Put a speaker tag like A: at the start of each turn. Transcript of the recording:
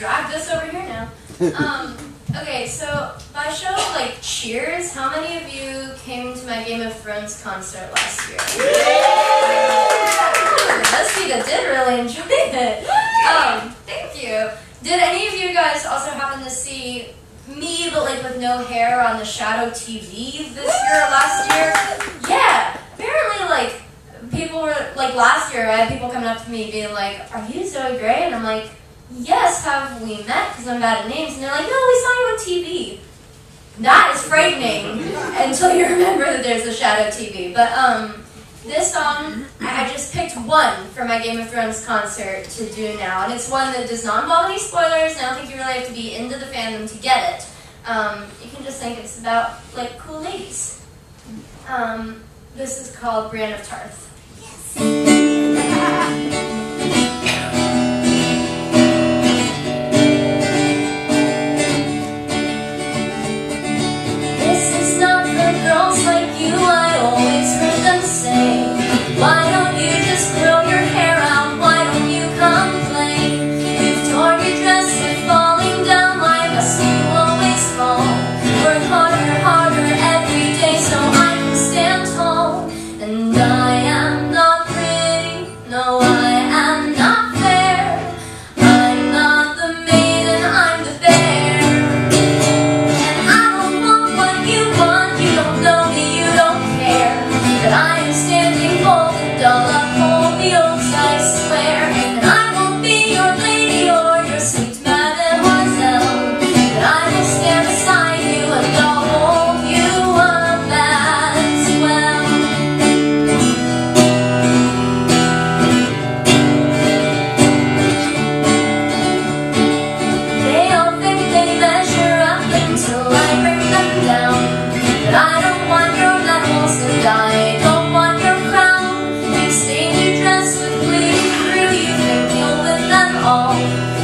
A: drag this over here now. Um, okay, so by show of like cheers, how many of you came to my Game of Thrones concert last year? Those people did really enjoy it. Um, thank you. Did any of you guys also happen to see me, but like with no hair on the Shadow TV this year or last year? Yeah. Apparently, like people were like last year. I had people coming up to me being like, "Are you Zoe Gray?" And I'm like, "Yes." Have we met? Because I'm bad at names. And they're like, "No, we saw you on TV." That is frightening until you remember that there's a Shadow TV. But um, this song I just picked one for my Game of Thrones concert to do now, and it's one that does not involve any spoilers. And I don't think you really have to be into the fandom to get it. Um, you can just think it's about like cool ladies. Um, this is called Brienne of Tarth. This Thank you.